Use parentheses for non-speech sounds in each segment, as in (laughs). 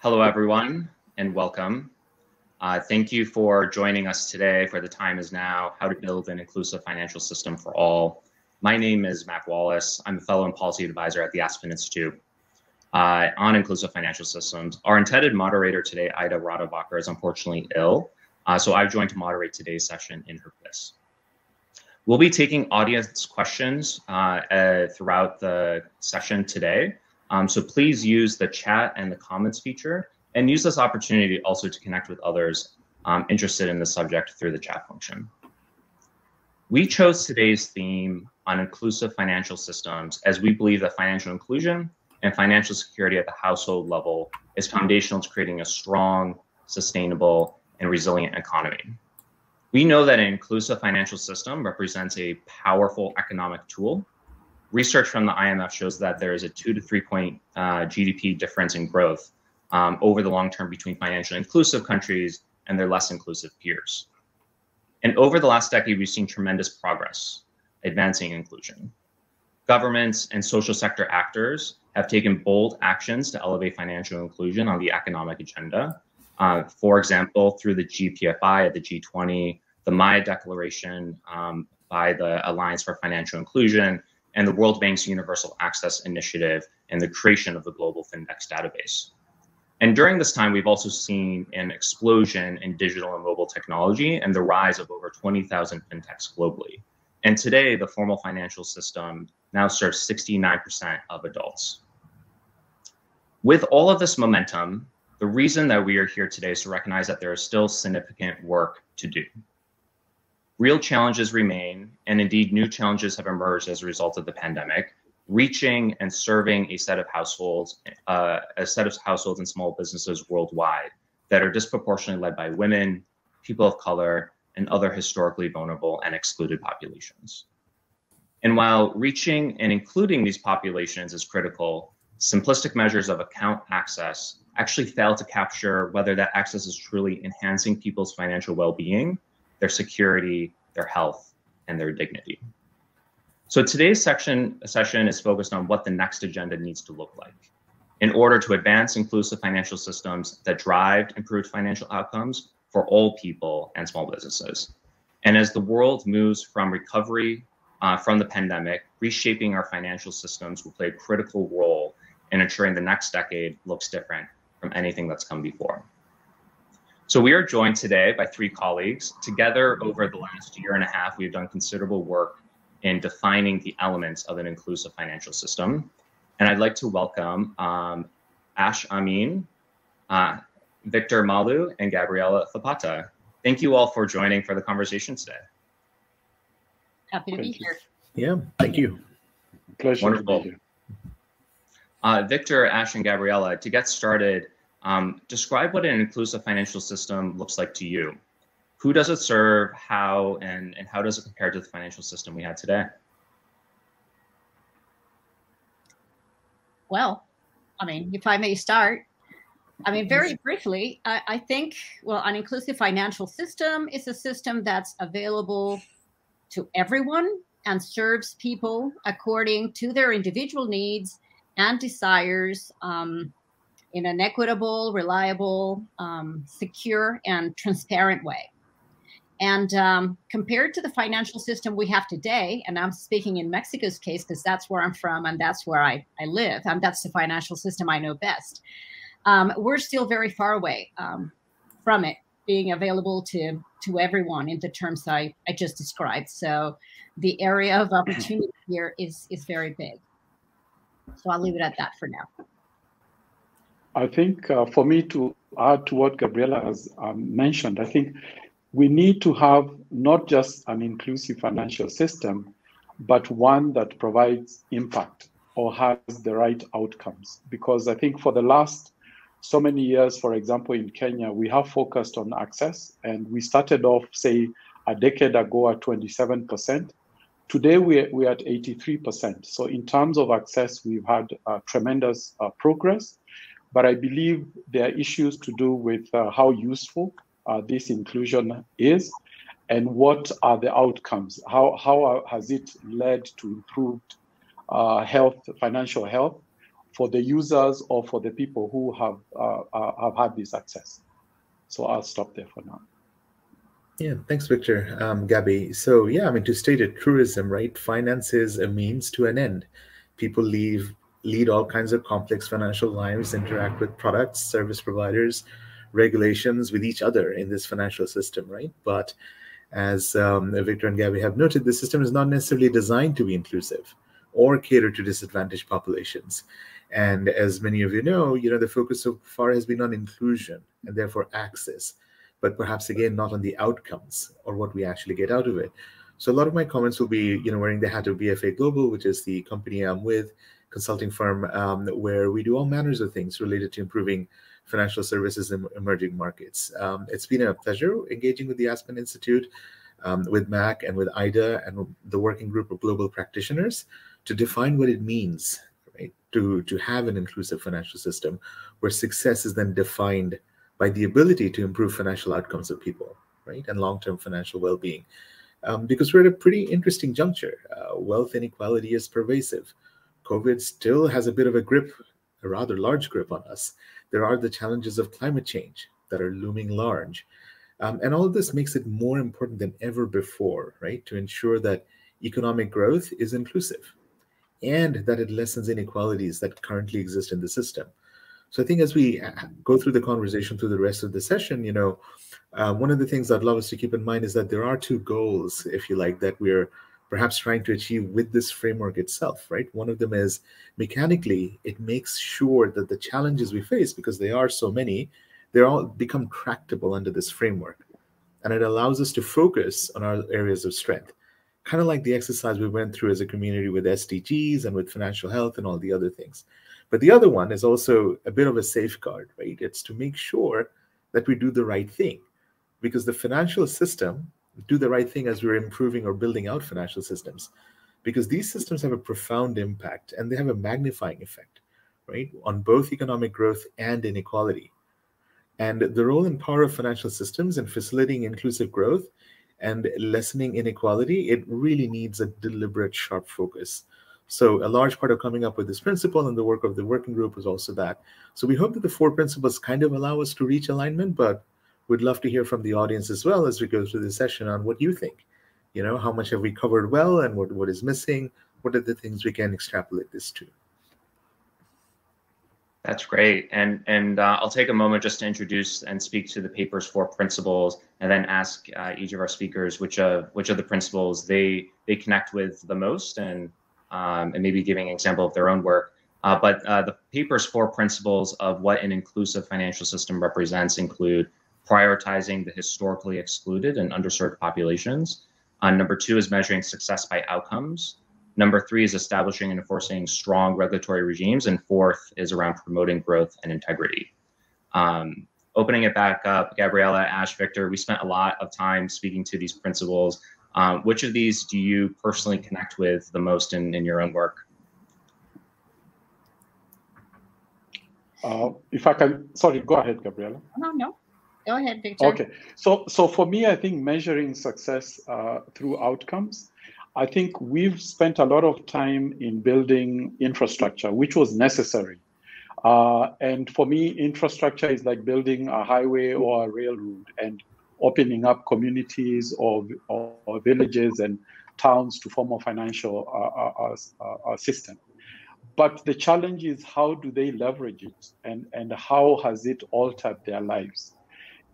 Hello, everyone, and welcome. Uh, thank you for joining us today for The Time is Now, How to Build an Inclusive Financial System for All. My name is Mac Wallace. I'm a fellow and policy advisor at the Aspen Institute uh, on inclusive financial systems. Our intended moderator today, Ida Rademacher, is unfortunately ill, uh, so I've joined to moderate today's session in her place. We'll be taking audience questions uh, uh, throughout the session today. Um, so please use the chat and the comments feature and use this opportunity also to connect with others um, interested in the subject through the chat function. We chose today's theme on inclusive financial systems as we believe that financial inclusion and financial security at the household level is foundational to creating a strong, sustainable, and resilient economy. We know that an inclusive financial system represents a powerful economic tool. Research from the IMF shows that there is a two to three point uh, GDP difference in growth um, over the long term between financially inclusive countries and their less inclusive peers. And over the last decade, we've seen tremendous progress advancing inclusion. Governments and social sector actors have taken bold actions to elevate financial inclusion on the economic agenda. Uh, for example, through the GPFI at the G20, the Maya Declaration um, by the Alliance for Financial Inclusion, and the World Bank's Universal Access Initiative and the creation of the Global Findex database. And during this time, we've also seen an explosion in digital and mobile technology and the rise of over 20,000 fintechs globally. And today, the formal financial system now serves 69% of adults. With all of this momentum, the reason that we are here today is to recognize that there is still significant work to do. Real challenges remain, and indeed, new challenges have emerged as a result of the pandemic, reaching and serving a set of households, uh, a set of households and small businesses worldwide that are disproportionately led by women, people of color, and other historically vulnerable and excluded populations. And while reaching and including these populations is critical, simplistic measures of account access actually fail to capture whether that access is truly enhancing people's financial well being, their security, their health, and their dignity. So today's section, session is focused on what the next agenda needs to look like in order to advance inclusive financial systems that drive improved financial outcomes for all people and small businesses. And as the world moves from recovery uh, from the pandemic, reshaping our financial systems will play a critical role in ensuring the next decade looks different from anything that's come before. So we are joined today by three colleagues. Together over the last year and a half, we've done considerable work in defining the elements of an inclusive financial system. And I'd like to welcome um, Ash Amin, uh, Victor Malu, and Gabriela Zapata. Thank you all for joining for the conversation today. Happy to be here. Yeah, thank you. Pleasure. To be here. Wonderful. Uh, Victor, Ash, and Gabriela, to get started, um, describe what an inclusive financial system looks like to you. Who does it serve, how, and, and how does it compare to the financial system we have today? Well, I mean, if I may start, I mean, very briefly, I, I, think, well, an inclusive financial system is a system that's available to everyone and serves people according to their individual needs and desires um, in an equitable, reliable, um, secure, and transparent way. And um, compared to the financial system we have today, and I'm speaking in Mexico's case because that's where I'm from and that's where I, I live, and that's the financial system I know best, um, we're still very far away um, from it being available to, to everyone in the terms I, I just described. So the area of opportunity here is, is very big. So I'll leave it at that for now. I think uh, for me to add to what Gabriela has um, mentioned, I think we need to have not just an inclusive financial system, but one that provides impact or has the right outcomes. Because I think for the last so many years, for example, in Kenya, we have focused on access and we started off, say, a decade ago at 27%. Today, we're, we're at 83%. So, in terms of access, we've had uh, tremendous uh, progress. But I believe there are issues to do with uh, how useful uh, this inclusion is and what are the outcomes? How, how has it led to improved uh, health, financial health for the users or for the people who have uh, uh, have had this access. So I'll stop there for now. Yeah, thanks, Victor. Um, Gabby. So yeah, I mean to state it, truism, right? Finance is a means to an end. People leave lead all kinds of complex financial lives, interact with products, service providers, regulations with each other in this financial system, right? But as um, Victor and Gabby have noted, the system is not necessarily designed to be inclusive or cater to disadvantaged populations. And as many of you know, you know the focus so far has been on inclusion and therefore access but perhaps again not on the outcomes or what we actually get out of it. So a lot of my comments will be, you know, wearing the hat of BFA Global, which is the company I'm with, consulting firm, um, where we do all manners of things related to improving financial services in emerging markets. Um, it's been a pleasure engaging with the Aspen Institute, um, with MAC and with IDA and the working group of global practitioners to define what it means, right, to, to have an inclusive financial system where success is then defined by the ability to improve financial outcomes of people, right, and long-term financial well-being. Um, because we're at a pretty interesting juncture. Uh, wealth inequality is pervasive. COVID still has a bit of a grip, a rather large grip on us. There are the challenges of climate change that are looming large. Um, and all of this makes it more important than ever before, right, to ensure that economic growth is inclusive and that it lessens inequalities that currently exist in the system. So I think as we uh, go through the conversation through the rest of the session, you know, uh, one of the things I'd love us to keep in mind is that there are two goals, if you like, that we're perhaps trying to achieve with this framework itself, right? One of them is mechanically, it makes sure that the challenges we face, because they are so many, they all become tractable under this framework. And it allows us to focus on our areas of strength, kind of like the exercise we went through as a community with SDGs and with financial health and all the other things. But the other one is also a bit of a safeguard, right? It's to make sure that we do the right thing because the financial system do the right thing as we're improving or building out financial systems. Because these systems have a profound impact and they have a magnifying effect right on both economic growth and inequality. And the role and power of financial systems in facilitating inclusive growth and lessening inequality it really needs a deliberate sharp focus. So a large part of coming up with this principle and the work of the working group was also that. So we hope that the four principles kind of allow us to reach alignment, but we'd love to hear from the audience as well as we go through the session on what you think. You know, how much have we covered well and what, what is missing? What are the things we can extrapolate this to? That's great. And and uh, I'll take a moment just to introduce and speak to the paper's four principles, and then ask uh, each of our speakers which of which of the principles they they connect with the most, and um, and maybe giving an example of their own work. Uh, but uh, the paper's four principles of what an inclusive financial system represents include prioritizing the historically excluded and underserved populations. Uh, number two is measuring success by outcomes. Number three is establishing and enforcing strong regulatory regimes. And fourth is around promoting growth and integrity. Um, opening it back up, Gabriella, Ash, Victor, we spent a lot of time speaking to these principles um, which of these do you personally connect with the most in, in your own work? Uh, if I can, sorry, go ahead, Gabriella. No, no, go ahead, Victor. Okay, so so for me, I think measuring success uh, through outcomes. I think we've spent a lot of time in building infrastructure, which was necessary. Uh, and for me, infrastructure is like building a highway or a railroad, and opening up communities or, or, or villages and towns to form a financial uh, uh, uh, uh, system. But the challenge is how do they leverage it and, and how has it altered their lives?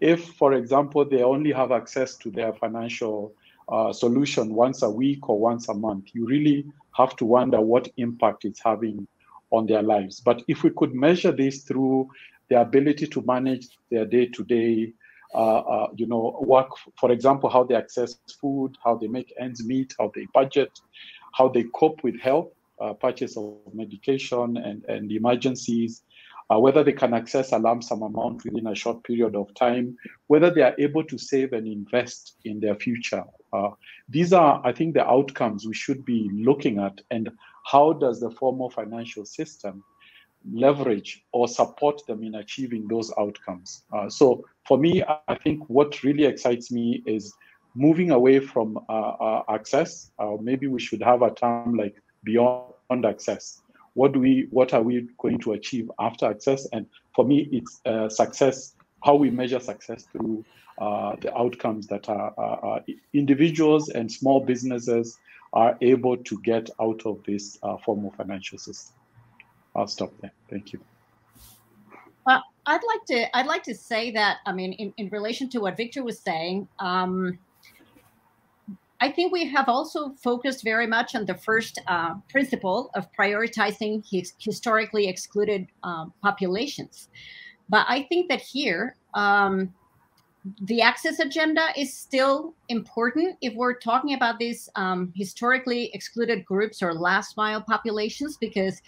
If, for example, they only have access to their financial uh, solution once a week or once a month, you really have to wonder what impact it's having on their lives. But if we could measure this through the ability to manage their day to day uh, uh, you know, work, for example, how they access food, how they make ends meet, how they budget, how they cope with health, uh, purchase of medication and, and emergencies, uh, whether they can access a lump sum amount within a short period of time, whether they are able to save and invest in their future. Uh, these are, I think, the outcomes we should be looking at, and how does the formal financial system leverage or support them in achieving those outcomes. Uh, so for me, I think what really excites me is moving away from uh, uh, access. Uh, maybe we should have a term like beyond access, what do we what are we going to achieve after access? And for me it's uh, success how we measure success through uh, the outcomes that are, individuals and small businesses are able to get out of this uh, form of financial system. I'll stop there. Thank you. Well i'd like to i'd like to say that i mean in, in relation to what victor was saying um, I think we have also focused very much on the first uh, principle of prioritizing his historically excluded um, populations. But I think that here, um, the access agenda is still important if we're talking about these um, historically excluded groups or last mile populations, because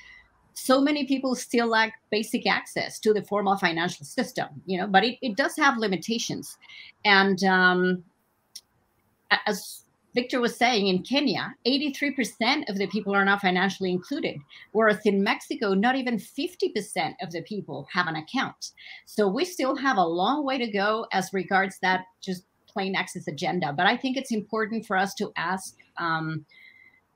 so many people still lack basic access to the formal financial system, you know, but it, it does have limitations. And um, as Victor was saying in Kenya, 83% of the people are not financially included, whereas in Mexico, not even 50% of the people have an account. So we still have a long way to go as regards that just plain access agenda. But I think it's important for us to ask um,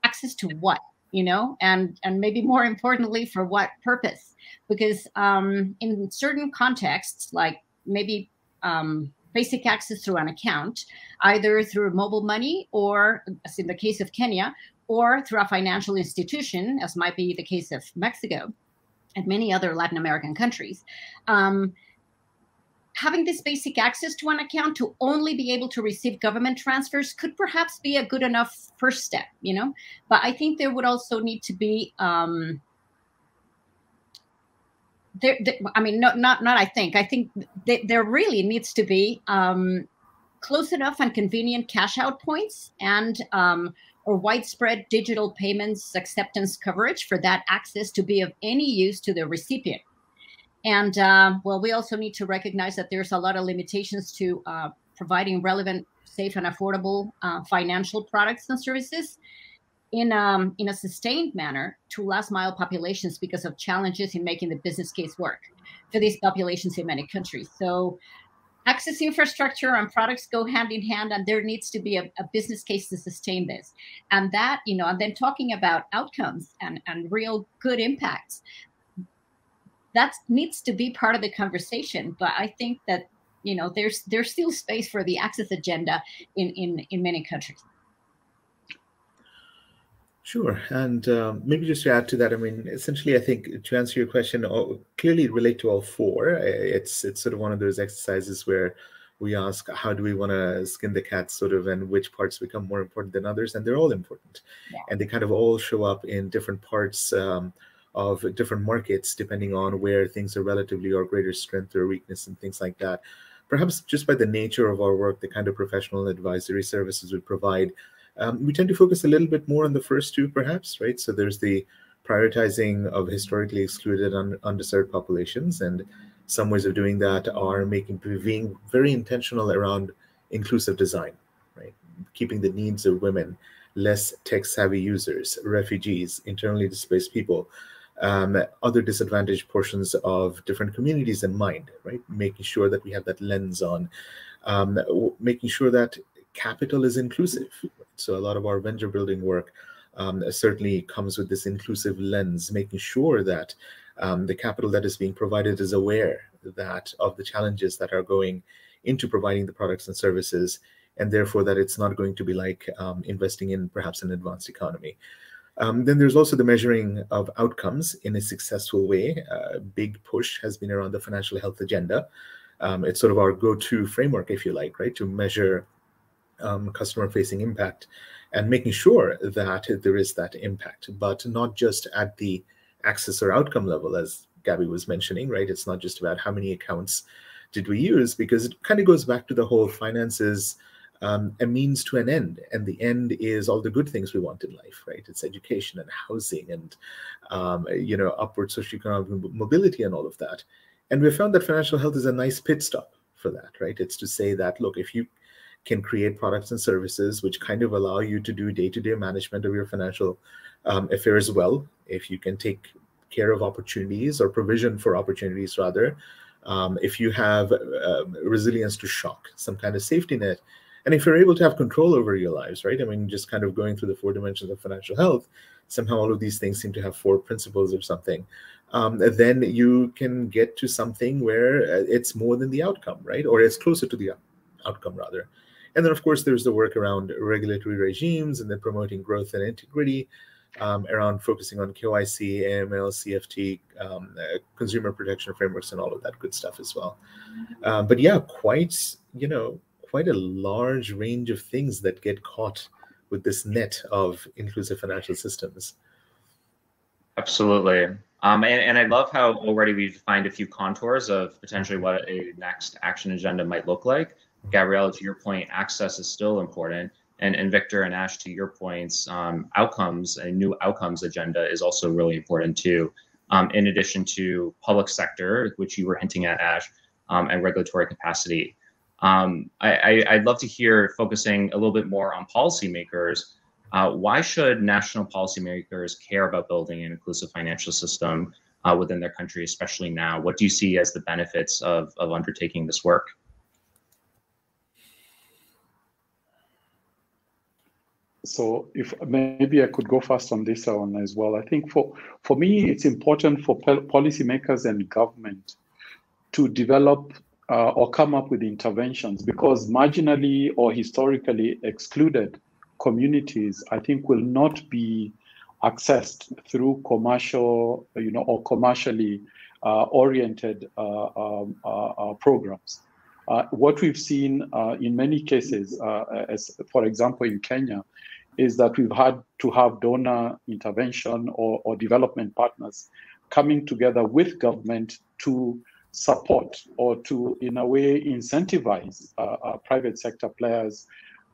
access to what, you know, and and maybe more importantly, for what purpose? Because um, in certain contexts, like maybe um, basic access through an account, either through mobile money or, as in the case of Kenya, or through a financial institution, as might be the case of Mexico and many other Latin American countries. Um, having this basic access to an account to only be able to receive government transfers could perhaps be a good enough first step, you know. But I think there would also need to be um, there, there, I mean, no, not not. I think. I think th- there really needs to be um, close enough and convenient cash out points and um, or widespread digital payments acceptance coverage for that access to be of any use to the recipient. And uh, well, we also need to recognize that there's a lot of limitations to uh, providing relevant, safe, and affordable uh, financial products and services in um, in a sustained manner to last mile populations because of challenges in making the business case work for these populations in many countries. So access infrastructure and products go hand in hand and there needs to be a, a, business case to sustain this. And that you know and then talking about outcomes and and real good impacts that needs to be part of the conversation. But i think that you know there's there's still space for the access agenda in in in many countries Sure. And um, maybe just to add to that, I mean, essentially, I think to answer your question, oh, clearly relate to all four. It's it's sort of one of those exercises where we ask, how do we want to skin the cat, sort of, and which parts become more important than others, and they're all important, yeah. and they kind of all show up in different parts. Um, of different markets, depending on where things are relatively or greater strength or weakness and things like that. Perhaps just by the nature of our work, the kind of professional advisory services we provide, um, we tend to focus a little bit more on the first two, perhaps, right? So there's the prioritizing of historically excluded and underserved populations, and some ways of doing that are making being very intentional around inclusive design, right? Keeping the needs of women, less tech-savvy users, refugees, internally displaced people, um, other disadvantaged portions of different communities in mind, right? Making sure that we have that lens on, um, making sure that capital is inclusive. So a lot of our venture building work um, certainly comes with this inclusive lens, making sure that um, the capital that is being provided is aware that of the challenges that are going into providing the products and services, and therefore that it's not going to be like um, investing in perhaps an advanced economy. Um, then there's also the measuring of outcomes in a successful way. A big push has been around the financial health agenda. Um, it's sort of our go-to framework, if you like, right, to measure um, customer facing impact and making sure that there is that impact, but not just at the access or outcome level, as Gabby was mentioning, right? It's not just about how many accounts did we use, because it kind of goes back to the whole finances um, a means to an end, and the end is all the good things we want in life, right? It's education and housing and um, you know upward socioeconomic mobility and all of that. And we found that financial health is a nice pit stop for that, right? It's to say that look, if you can create products and services which kind of allow you to do day-to-day management of your financial um, affairs well if you can take care of opportunities or provision for opportunities rather um, if you have uh, resilience to shock some kind of safety net And if you're able to have control over your lives, right? I mean, just kind of going through the four dimensions of financial health, somehow all of these things seem to have four principles or something. Um, then you can get to something where uh, it's more than the outcome, right? Or it's closer to the outcome, rather. And then, of course, there's the work around regulatory regimes and then promoting growth and integrity um, around focusing on KYC, AML, CFT, um, uh, consumer protection frameworks, and all of that good stuff as well. Um, but yeah, quite you know quite a large range of things that get caught with this net of inclusive financial systems. Absolutely. Um, and, and I love how already we've defined a few contours of potentially what a next action agenda might look like. Gabriella, to your point, access is still important. And, and Victor and Ash, to your points, um, outcomes, a new outcomes agenda is also really important too. Um, in addition to public sector, which you were hinting at, Ash, um, and regulatory capacity. Um, I, would love to hear focusing a little bit more on policymakers. Uh, why should national policymakers care about building an inclusive financial system uh, within their country, especially now? What do you see as the benefits of, of undertaking this work? So if maybe I could go first on this one as well. I think for for me, it's important for policymakers and government to develop uh, or come up with interventions because marginally or historically excluded communities, I think, will not be accessed through commercial, you know, or commercially uh, oriented uh, um, uh, uh programs. Uh, what we've seen uh, in many cases, uh, as for example in Kenya, is that we've had to have donor intervention or, or development partners coming together with government to support or to, in a way, incentivize uh, uh, private sector players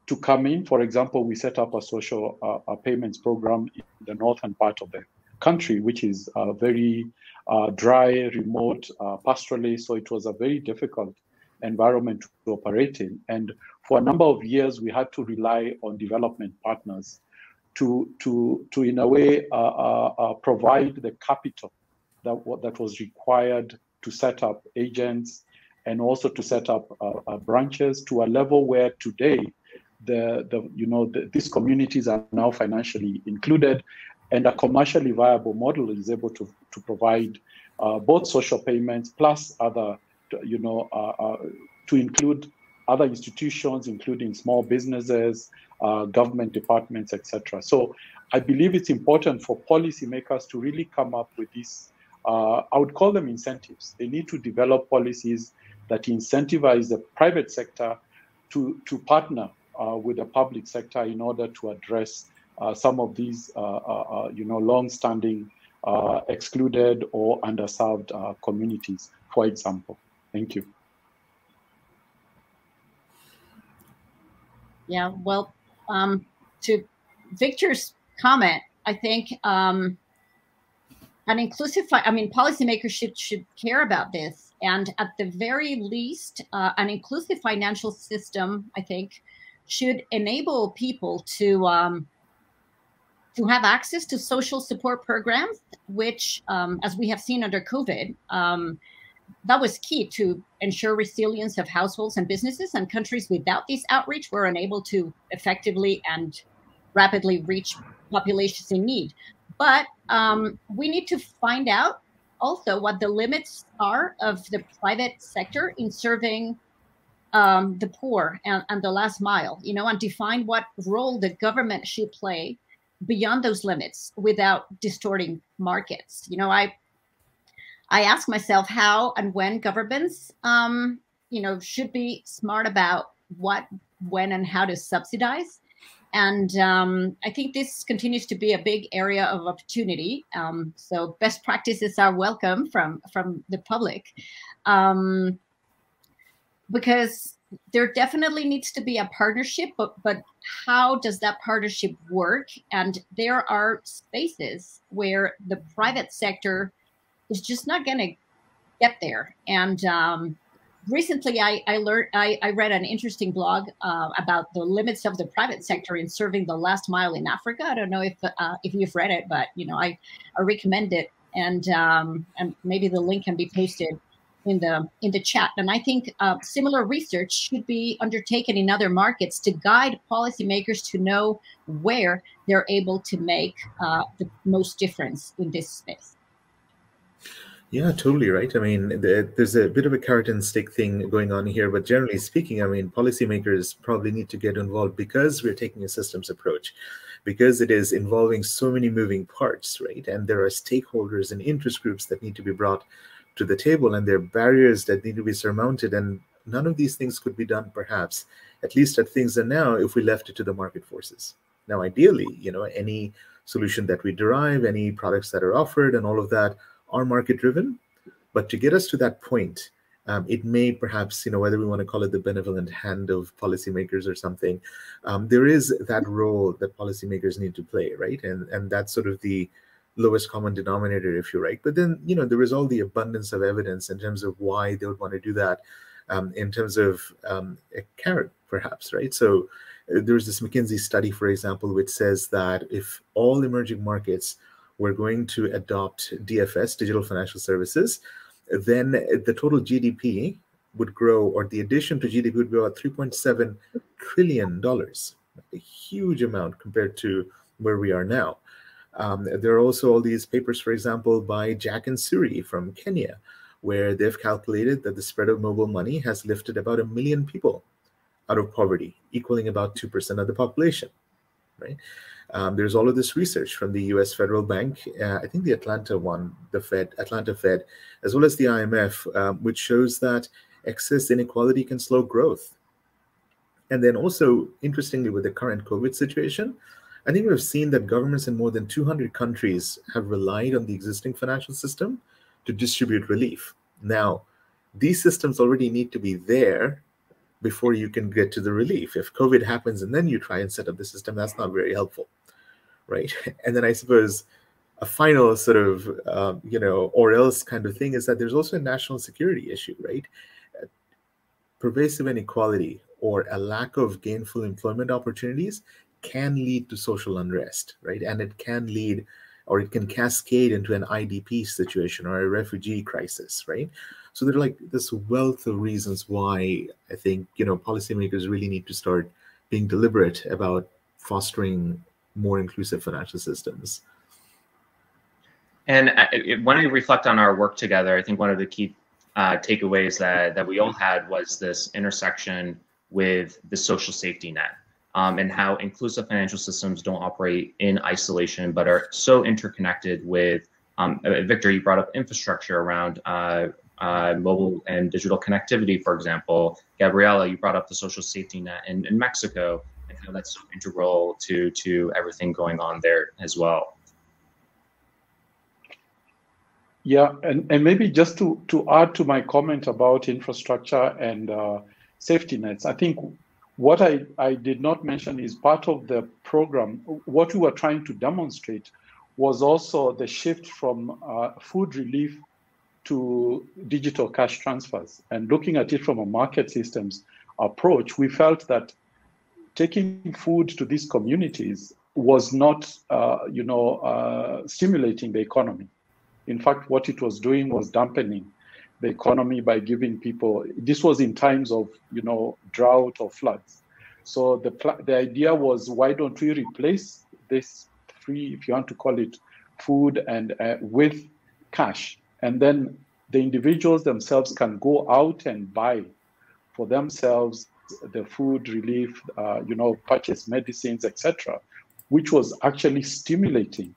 to come in. For example, we set up a social uh, a payments program in the northern part of the country, which is uh, very uh, dry, remote, pastorally. So it was a very difficult environment to operate in. And for a number of years, we had to rely on development partners to, to, to in a way, uh, uh, uh, provide the capital that, that was required to set up agents and also to set up uh, uh, branches to a level where today, the, the you know the, these communities are now financially included, and a commercially viable model is able to to provide uh, both social payments plus other you know, to include other institutions, including small businesses, uh, government departments, etc. So I believe it's important for policymakers to really come up with these, uh, I would call them incentives. They need to develop policies that incentivize the private sector to, to partner uh, with the public sector in order to address uh, some of these, you know, long-standing excluded or underserved communities, for example. Thank you. Yeah, well, um, to Victor's comment, I think um, an inclusive, I mean, policymakers should, should care about this. And at the very least, uh, an inclusive financial system, I think, should enable people to um, to have access to social support programs, which, um, as we have seen under COVID, um, that was key to ensure resilience of households and businesses and countries without this outreach were unable to effectively and rapidly reach populations in need. But um, we need to find out also what the limits are of the private sector in serving um, the poor and, and the last mile you know and define what role the government should play beyond those limits without distorting markets. You know i I ask myself how and when governments, um, you know, should be smart about what, when, and how to subsidize. And um, I think this continues to be a big area of opportunity. Um, so best practices are welcome from from the public, um, because there definitely needs to be a partnership. But but how does that partnership work? And there are spaces where the private sector is just not going to get there. And um, recently, I, I learned I, I, read an interesting blog uh, about the limits of the private sector in serving the last mile in Africa. I don't know if uh, if you've read it, but you know I, I recommend it, and um, and maybe the link can be posted in the in the chat, and I think uh, similar research should be undertaken in other markets to guide policymakers to know where they're able to make uh, the most difference in this space. Yeah, totally right. I mean, there's a bit of a carrot and stick thing going on here, but generally speaking, I mean, policymakers probably need to get involved because we're taking a systems approach, because it is involving so many moving parts, right? And there are stakeholders and interest groups that need to be brought to the table, and there are barriers that need to be surmounted. And none of these things could be done, perhaps, at least at things are now, if we left it to the market forces. Now, ideally, you know, any solution that we derive, any products that are offered, and all of that are market driven. But to get us to that point, um, it may perhaps, you know, whether we want to call it the benevolent hand of policymakers or something, um, there is that role that policymakers need to play, right? And and that's sort of the lowest common denominator, if you like. But then, you know, there is all the abundance of evidence in terms of why they would want to do that, um, in terms of um, a carrot, perhaps, right? So uh, there's this McKinsey study, for example, which says that if all emerging markets we're going to adopt DFS, digital financial services, then the total GDP would grow, or the addition to GDP would grow at $3.7 trillion, a huge amount compared to where we are now. Um, there are also all these papers, for example, by Jack and Suri from Kenya, where they've calculated that the spread of mobile money has lifted about a million people out of poverty, equaling about 2% of the population, right? Um, there's all of this research from the U.S. Federal Bank, uh, I think the Atlanta one, the Fed, Atlanta Fed, as well as the IMF, um, which shows that excess inequality can slow growth. And then also, interestingly, with the current COVID situation, I think we've seen that governments in more than 200 countries have relied on the existing financial system to distribute relief. Now, these systems already need to be there before you can get to the relief. If COVID happens and then you try and set up the system, that's not very helpful right? (laughs) And then I suppose a final sort of um, you know or else kind of thing is that there's also a national security issue, right? Pervasive inequality or a lack of gainful employment opportunities can lead to social unrest, right? And it can lead or it can cascade into an IDP situation or a refugee crisis, right? So there are like this wealth of reasons why I think you know policymakers really need to start being deliberate about fostering more inclusive financial systems. And when I reflect on our work together, I think one of the key uh, takeaways that, that we all had was this intersection with the social safety net um, and how inclusive financial systems don't operate in isolation, but are so interconnected with, um, uh, Victor, you brought up infrastructure around uh, uh, mobile and digital connectivity, for example. Gabriela, you brought up the social safety net in, in Mexico know that's so integral to to everything going on there as well. Yeah, and, and maybe just to, to add to my comment about infrastructure and uh, safety nets, I think what I, I did not mention is part of the program. What we were trying to demonstrate was also the shift from uh, food relief to digital cash transfers. And looking at it from a market systems approach, we felt that taking food to these communities was not, uh, you know, uh, stimulating the economy. In fact, what it was doing was dampening the economy by giving people. This was in times of, you know, drought or floods. So the the idea was, why don't we replace this free, if you want to call it, food and uh, with cash, and then the individuals themselves can go out and buy for themselves the food relief, uh, you know, purchase medicines, etc., which was actually stimulating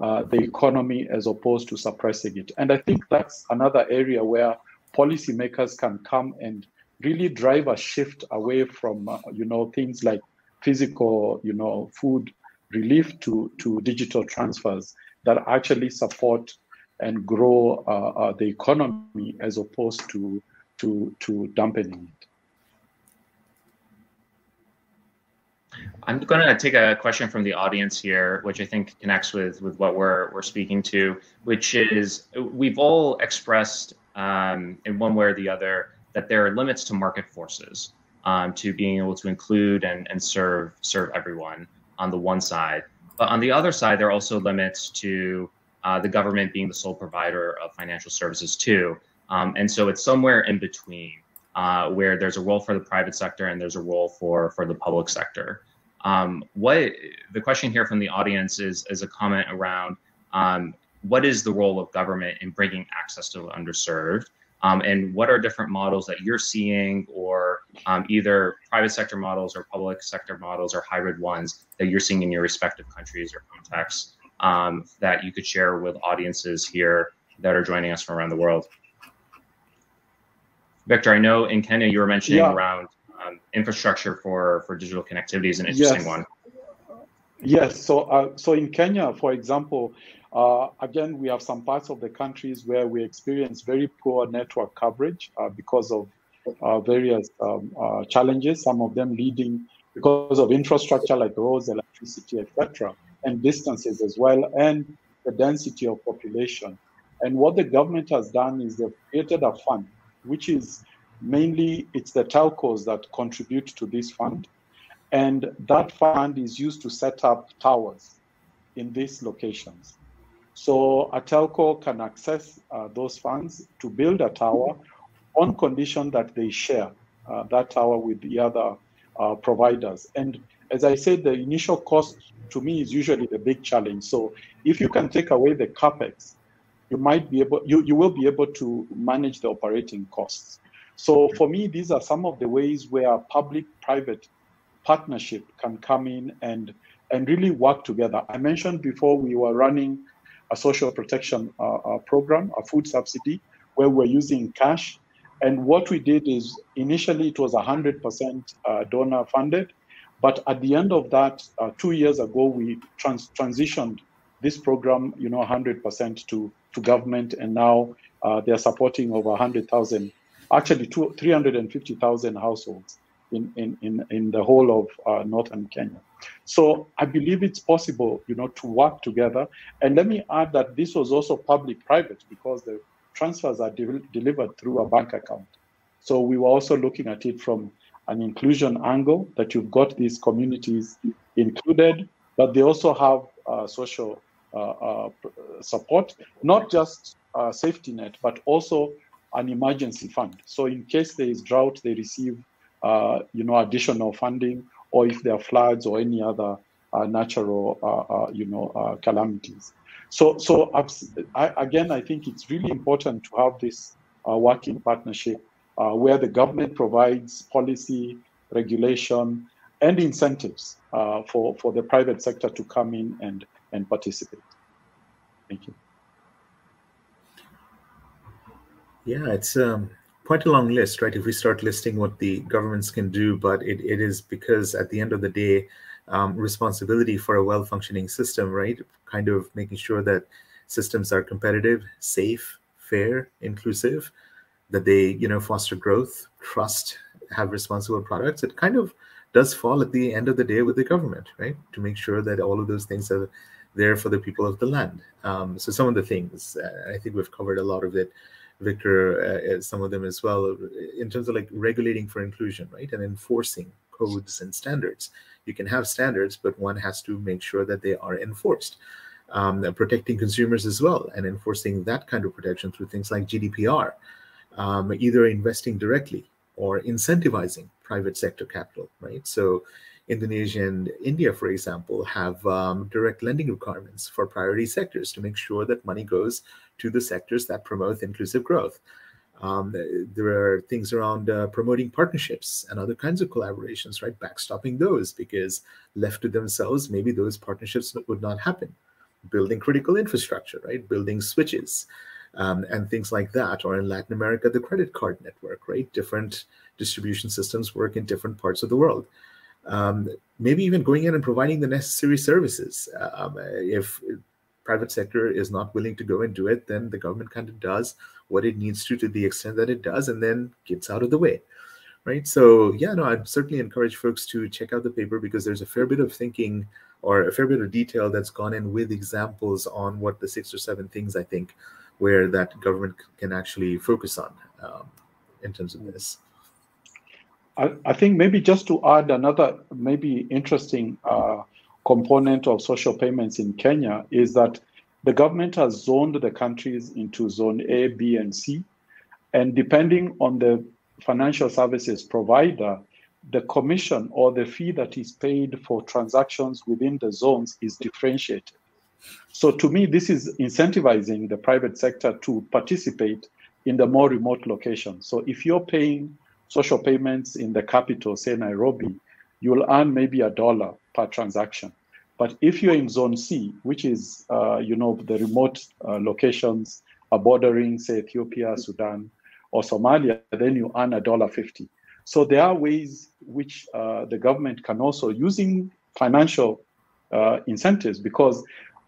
uh, the economy as opposed to suppressing it. And I think that's another area where policymakers can come and really drive a shift away from, uh, you know, things like physical, you know, food relief to to digital transfers that actually support and grow uh, uh, the economy as opposed to to to dampening I'm going to take a question from the audience here, which I think connects with with what we're we're speaking to, which is we've all expressed um, in one way or the other that there are limits to market forces um, to being able to include and, and serve serve everyone on the one side, but on the other side, there are also limits to uh, the government being the sole provider of financial services too. Um, and so it's somewhere in between uh, where there's a role for the private sector and there's a role for, for the public sector. Um, what the question here from the audience is, is a comment around um, what is the role of government in bringing access to the underserved? Um, and what are different models that you're seeing or um, either private sector models or public sector models or hybrid ones that you're seeing in your respective countries or contexts um, that you could share with audiences here that are joining us from around the world? Victor, I know in Kenya you were mentioning yeah. around um, infrastructure for, for digital connectivity is an interesting yes. one. Yes, so uh, so in Kenya, for example, uh, again, we have some parts of the countries where we experience very poor network coverage uh, because of uh, various um, uh, challenges, some of them leading because of infrastructure like roads, electricity, etc., and distances as well, and the density of population. And what the government has done is they've created a fund, which is mainly it's the telcos that contribute to this fund. And that fund is used to set up towers in these locations. So a telco can access uh, those funds to build a tower on condition that they share uh, that tower with the other uh, providers. And as I said, the initial cost to me is usually the big challenge. So if you can take away the capex, you might be able, you, you will be able to manage the operating costs. So for me, these are some of the ways where public-private partnership can come in and and really work together. I mentioned before we were running a social protection uh, uh, program, a food subsidy, where we're using cash. And what we did is initially it was 100% uh, donor funded, but at the end of that, uh, two years ago, we trans- transitioned this program, you know, 100% to to government, and now uh, they're supporting over 100,000, actually 350,000 households in, in, in, in the whole of uh, northern Kenya. So I believe it's possible, you know, to work together. And let me add that this was also public-private because the transfers are de- delivered through a bank account. So we were also looking at it from an inclusion angle that you've got these communities included, but they also have uh, social support, not just a safety net, but also an emergency fund. So in case there is drought, they receive, uh, you know, additional funding or if there are floods or any other uh, natural, uh, uh, you know, uh, calamities. So, so I, again, I think it's really important to have this uh, working partnership uh, where the government provides policy, regulation, and incentives for for the private sector to come in and and participate. Thank you. Yeah, it's um, quite a long list, right? If we start listing what the governments can do, but it, it is because at the end of the day, um, responsibility for a well-functioning system, right? Kind of making sure that systems are competitive, safe, fair, inclusive, that they, you know, foster growth, trust, have responsible products. It kind of does fall at the end of the day with the government, right? To make sure that all of those things are there for the people of the land. Um, so some of the things, uh, I think we've covered a lot of it. Victor, uh, some of them as well, in terms of like regulating for inclusion, right, and enforcing codes and standards. You can have standards, but one has to make sure that they are enforced. Um, protecting consumers as well and enforcing that kind of protection through things like GDPR, um, either investing directly or incentivizing private sector capital, right? So Indonesia and India, for example, have um, direct lending requirements for priority sectors to make sure that money goes to the sectors that promote inclusive growth. Um, there are things around uh, promoting partnerships and other kinds of collaborations, right? Backstopping those because left to themselves, maybe those partnerships would not happen. Building critical infrastructure, right? Building switches um, and things like that. Or in Latin America, the credit card network, right? Different distribution systems work in different parts of the world um, maybe even going in and providing the necessary services. Um, if private sector is not willing to go and do it, then the government kind of does what it needs to to the extent that it does, and then gets out of the way. Right. So yeah, no, I'd certainly encourage folks to check out the paper because there's a fair bit of thinking or a fair bit of detail that's gone in with examples on what the six or seven things I think where that government can actually focus on um, in terms of this. I, I think maybe just to add another maybe interesting uh, component of social payments in Kenya is that the government has zoned the countries into zone A, B, and C. And depending on the financial services provider, the commission or the fee that is paid for transactions within the zones is differentiated. So to me, this is incentivizing the private sector to participate in the more remote locations. So if you're paying social payments in the capital, say Nairobi, you'll earn maybe a dollar per transaction. But if you're in zone C, which is, uh, you know, the remote uh, locations are bordering, say, Ethiopia, Sudan, or Somalia, then you earn a dollar fifty. So there are ways which uh, the government can also, using financial uh, incentives, because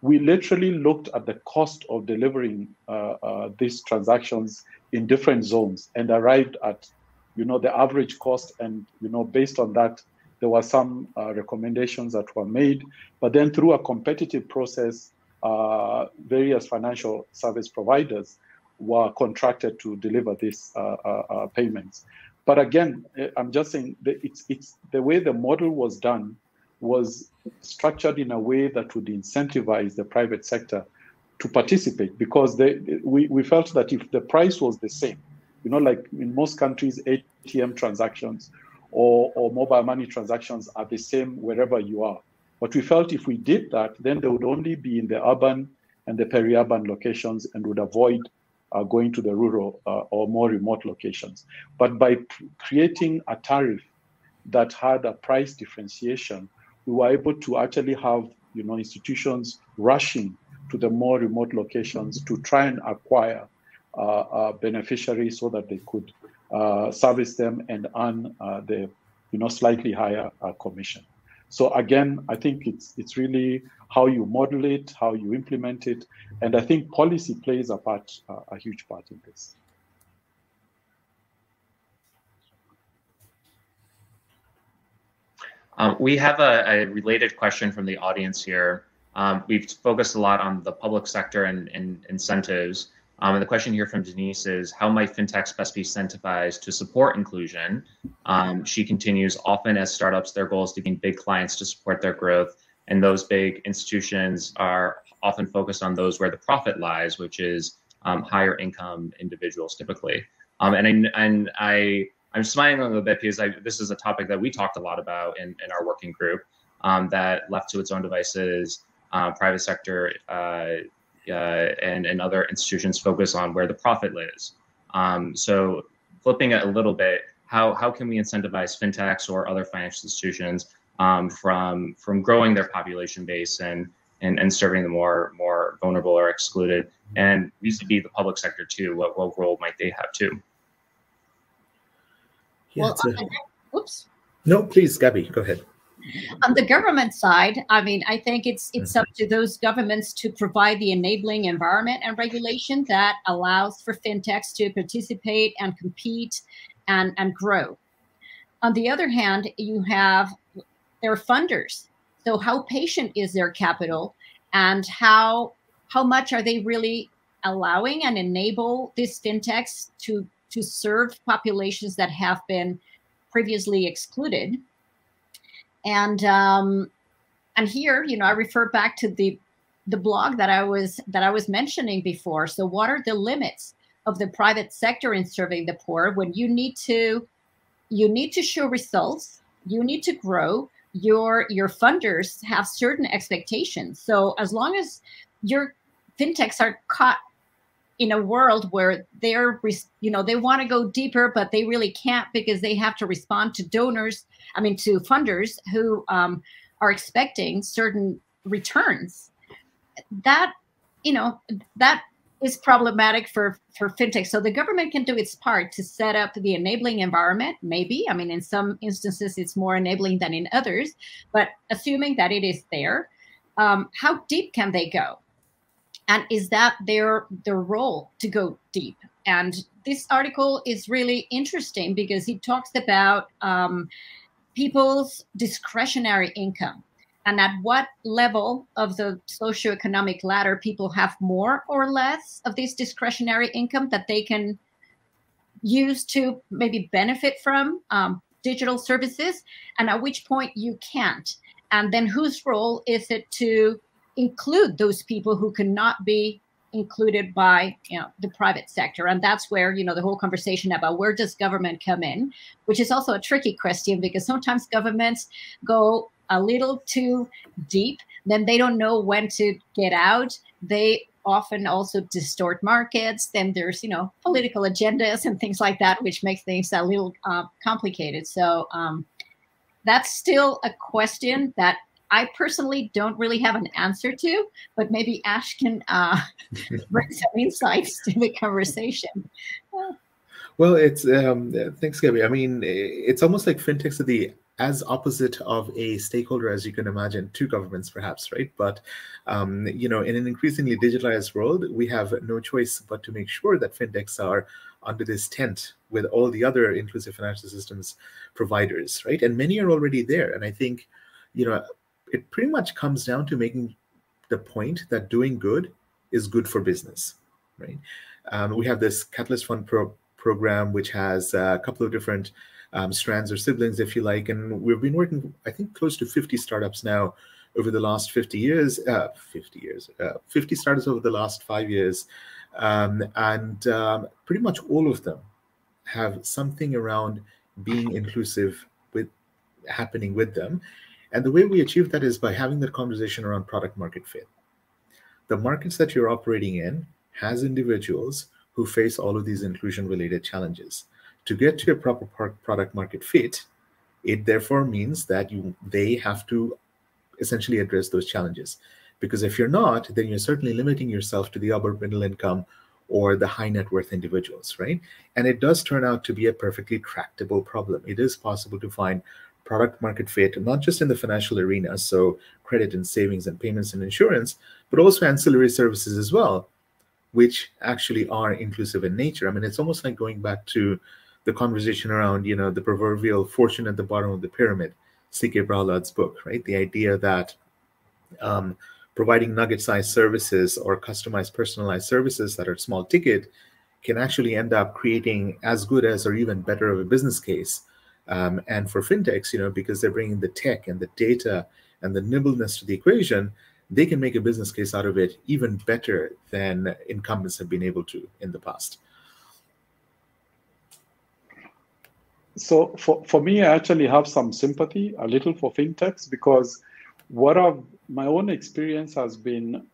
we literally looked at the cost of delivering uh, uh, these transactions in different zones and arrived at, you know, the average cost. And you know, based on that, there were some uh, recommendations that were made. But then through a competitive process, uh, various financial service providers were contracted to deliver these uh, uh, payments. But again, I'm just saying it's it's the way the model was done was structured in a way that would incentivize the private sector to participate because they, we, we felt that if the price was the same, you know, like in most countries, ATM transactions or, or mobile money transactions are the same wherever you are. But we felt if we did that, then they would only be in the urban and the peri-urban locations and would avoid uh, going to the rural uh, or more remote locations. But by creating a tariff that had a price differentiation, we were able to actually have you know institutions rushing to the more remote locations to try and acquire beneficiaries so that they could uh, service them and earn uh, the you know slightly higher uh, commission. So again, I think it's it's really how you model it, how you implement it, and I think policy plays a part, uh, a huge part in this. Um, we have a, a, related question from the audience here. Um, we've focused a lot on the public sector and, and incentives. Um, and the question here from Denise is, how might fintechs best be incentivized to support inclusion? Um, she continues, often as startups, their goal is to gain big clients to support their growth. And those big institutions are often focused on those where the profit lies, which is um, higher income individuals typically. Um, and I, and I I'm smiling a little bit because I, this is a topic that we talked a lot about in, in our working group um, that left to its own devices, uh, private sector uh, uh, and, and other institutions focus on where the profit lives. Um, so flipping it a little bit, how, how can we incentivize fintechs or other financial institutions um, from, from growing their population base and, and, and serving the more, more vulnerable or excluded? And vis-a-vis the public sector too, what, what role might they have too? Yeah, well, a, the, oops. No, please, Gabby, go ahead. On the government side, I mean, I think it's it's mm-hmm. up to those governments to provide the enabling environment and regulation that allows for fintechs to participate and compete and, and grow. On the other hand, you have their funders. So how patient is their capital and how how much are they really allowing and enable these fintechs to to serve populations that have been previously excluded. And um, and here, you know, I refer back to the the blog that I was that I was mentioning before. So, what are the limits of the private sector in serving the poor when you need to you need to show results, you need to grow, your your funders have certain expectations. So, as long as your fintechs are caught in a world where they're you know they want to go deeper but they really can't because they have to respond to donors i mean to funders who um, are expecting certain returns. That you know that is problematic for for fintech. So the government can do its part to set up the enabling environment maybe. I mean in some instances it's more enabling than in others but assuming that it is there um, how deep can they go and is that their their role to go deep? And this article is really interesting because it talks about um, people's discretionary income and at what level of the socioeconomic ladder people have more or less of this discretionary income that they can use to maybe benefit from um, digital services and at which point you can't. And then whose role is it to include those people who cannot be included by you know the private sector. And that's where you know the whole conversation about where does government come in which is also a tricky question because sometimes governments go a little too deep then they don't know when to get out. They often also distort markets then there's you know political agendas and things like that which makes things a little uh, complicated. So um, that's still a question that I personally don't really have an answer to, but maybe Ash can uh, (laughs) bring some insights to the conversation. Well, it's um, thanks, Gabby. I mean, it's almost like fintechs are the as opposite of a stakeholder as you can imagine to governments, perhaps, right? But um, you know, in an increasingly digitalized world, we have no choice but to make sure that fintechs are under this tent with all the other inclusive financial systems providers, right? And many are already there. And I think, you know, it pretty much comes down to making the point that doing good is good for business, right? Um, we have this Catalyst Fund pro- program, which has a couple of different um, strands or siblings, if you like, and we've been working, I think, close to 50 startups now over the last 50 years, uh, 50 years, uh, 50 startups over the last five years, um, and um, pretty much all of them have something around being inclusive with happening with them and the way we achieve that is by having that conversation around product market fit. The markets that you're operating in has individuals who face all of these inclusion related challenges. To get to a proper product market fit, it therefore means that you they have to essentially address those challenges. Because if you're not, then you're certainly limiting yourself to the upper middle income or the high net worth individuals, right? And it does turn out to be a perfectly tractable problem. It is possible to find product market fit, not just in the financial arena, so credit and savings and payments and insurance, but also ancillary services as well, which actually are inclusive in nature. I mean, it's almost like going back to the conversation around, you know, the proverbial fortune at the bottom of the pyramid, C.K. Prahalad's book, right? The idea that um, providing nugget-sized services or customized, personalized services that are small ticket can actually end up creating as good as or even better of a business case um, and for fintechs, you know, because they're bringing the tech and the data and the nimbleness to the equation, they can make a business case out of it even better than incumbents have been able to in the past. So for, for me, I actually have some sympathy a little for fintechs because what I've, my own experience has been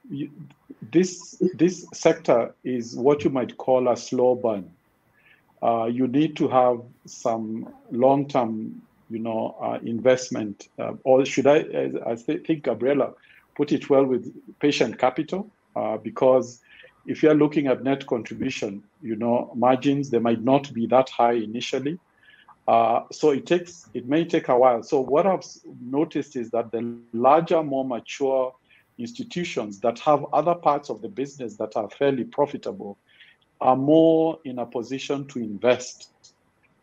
this this sector is what you might call a slow burn uh, you need to have some long-term, you know, uh, investment. Uh, or should I, I think Gabriela put it well with patient capital, uh, because if you're looking at net contribution, you know, margins, they might not be that high initially. Uh, so it takes, it may take a while. So what I've noticed is that the larger, more mature institutions that have other parts of the business that are fairly profitable are more in a position to invest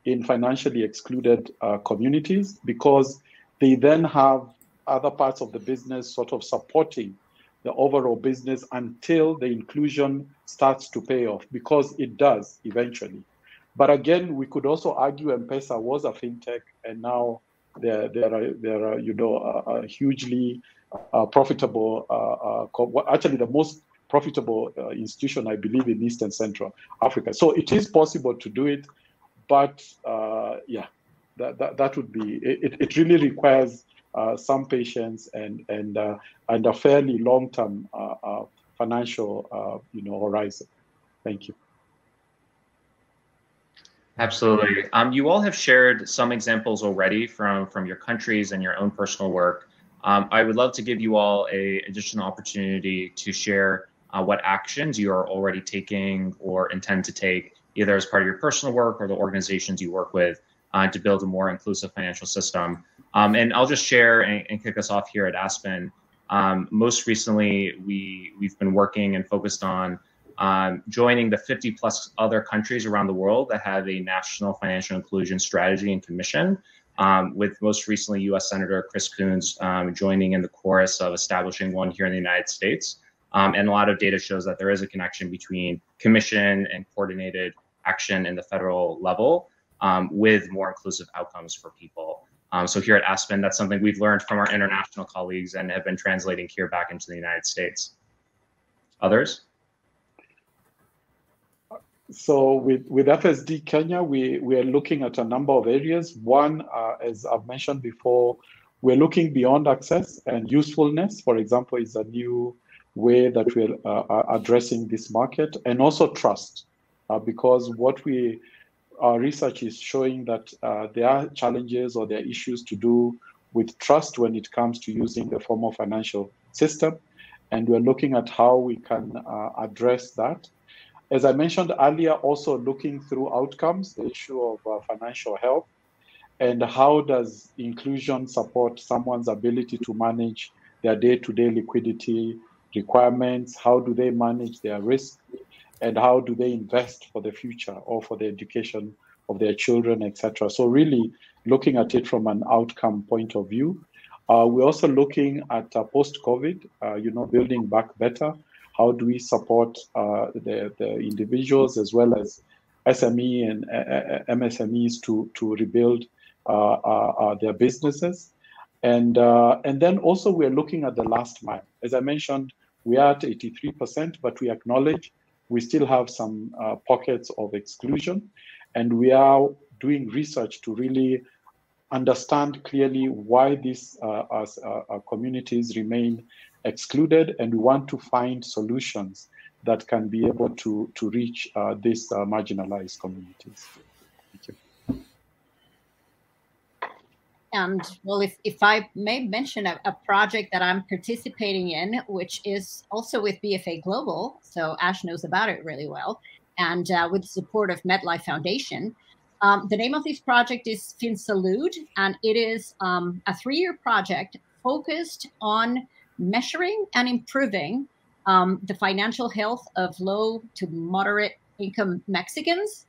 in financially excluded uh, communities because they then have other parts of the business sort of supporting the overall business until the inclusion starts to pay off because it does eventually. But again, we could also argue M-Pesa was a fintech and now they're, they're, they're you know, a hugely uh, profitable, uh, uh actually the most profitable uh, institution, I believe, in East and Central Africa. So it is possible to do it, but uh, yeah, that, that, that would be, it, it really requires uh, some patience and, and, uh, and a fairly long-term uh, uh, financial, you know, horizon. Thank you. Absolutely. Um, you all have shared some examples already from, from your countries and your own personal work. Um, I would love to give you all a additional opportunity to share uh, what actions you are already taking or intend to take, either as part of your personal work or the organizations you work with, uh, to build a more inclusive financial system. Um, and I'll just share and, and, kick us off here at Aspen. Um, most recently, we we've been working and focused on um, joining the 50 plus other countries around the world that have a national financial inclusion strategy and commission. Um, with most recently U.S. Senator Chris Coons um, joining in the chorus of establishing one here in the United States. Um, and a lot of data shows that there is a connection between commission and coordinated action in the federal level um, with more inclusive outcomes for people. Um, so here at Aspen, that's something we've learned from our international colleagues and have been translating here back into the United States. Others? so with, with FSD Kenya, we, we are looking at a number of areas. One, uh, as I've mentioned before, we're looking beyond access and usefulness, for example, is a new way that we're uh, addressing this market, and also trust, uh, because what we our research is showing that uh, there are challenges or there are issues to do with trust when it comes to using the formal financial system, and we're looking at how we can address that. As I mentioned earlier, also looking through outcomes, the issue of uh, financial health, and how does inclusion support someone's ability to manage their day-to-day liquidity requirements how do they manage their risk and how do they invest for the future or for the education of their children etc so really looking at it from an outcome point of view uh, we're also looking at uh, post-covid uh, you know building back better how do we support uh, the, the individuals as well as SME and uh, uh, MSMEs to to rebuild their businesses. And, and then also we're looking at the last mile. As I mentioned, we are at 83%, but we acknowledge we still have some pockets of exclusion. And we are doing research to really understand clearly why these uh, as, uh, communities remain excluded, and we want to find solutions that can be able to to reach uh, these marginalized communities. And well, if, if I may mention a, a, project that I'm participating in, which is also with BFA Global, so Ash knows about it really well, and uh, with the support of MetLife Foundation. Um, the name of this project is FinSalud, and it is um, a three year project focused on measuring and improving um, the financial health of low to moderate income Mexicans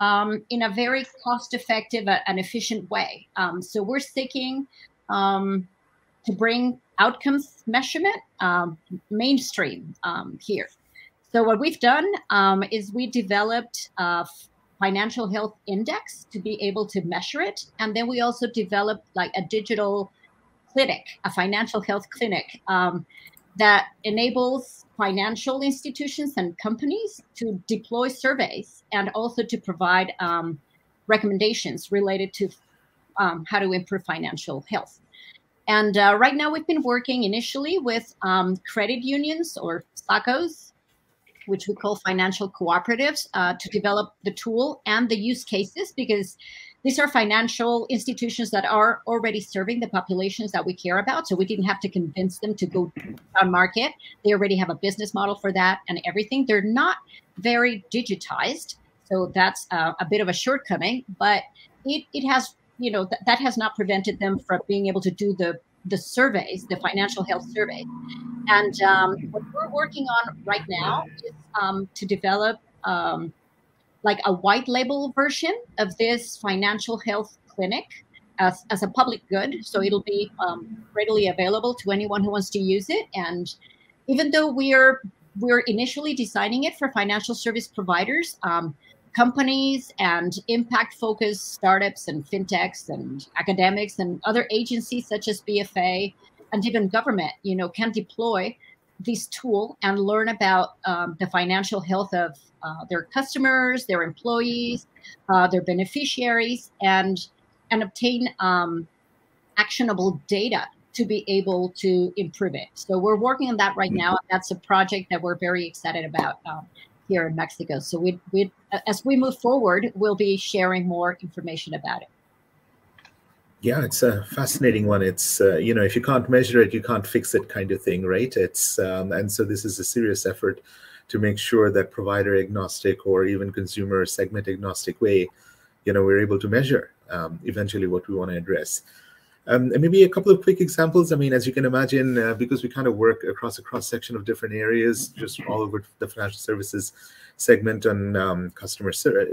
um, in a very cost effective and efficient way. Um, so we're seeking um, to bring outcomes measurement um, mainstream um, here. So what we've done um, is we developed a financial health index to be able to measure it. And then we also developed like a digital clinic, a financial health clinic that enables financial institutions and companies to deploy surveys and also to provide um, recommendations related to um, how to improve financial health. And uh, right now, we've been working initially with um, credit unions or SACCOs, which we call financial cooperatives, uh, to develop the tool and the use cases because these are financial institutions that are already serving the populations that we care about. So we didn't have to convince them to go down market. They already have a business model for that and everything. They're not very digitized. So that's uh, a bit of a shortcoming, but it, it has, you know, th- that has not prevented them from being able to do the, the surveys, the financial health survey. And um, what we're working on right now is um, to develop um, like a white label version of this financial health clinic as, as a public good. So it'll be um, readily available to anyone who wants to use it. And even though we're we're initially designing it for financial service providers, um, companies and impact focused startups and fintechs and academics and other agencies such as BFA and even government, you know, can deploy this tool and learn about um, the financial health of uh, their customers, their employees, uh, their beneficiaries, and and obtain um, actionable data to be able to improve it. So we're working on that right now. That's a project that we're very excited about um, here in Mexico. So we, we, as we move forward, we'll be sharing more information about it. Yeah, it's a fascinating one. It's uh, you know if you can't measure it, you can't fix it, kind of thing, right? It's um, and so this is a serious effort to make sure that provider agnostic or even consumer segment agnostic way, you know, we're able to measure um, eventually what we want to address. Um, and maybe a couple of quick examples. I mean, as you can imagine, uh, because we kind of work across a cross section of different areas, just all over the financial services segment on um, customer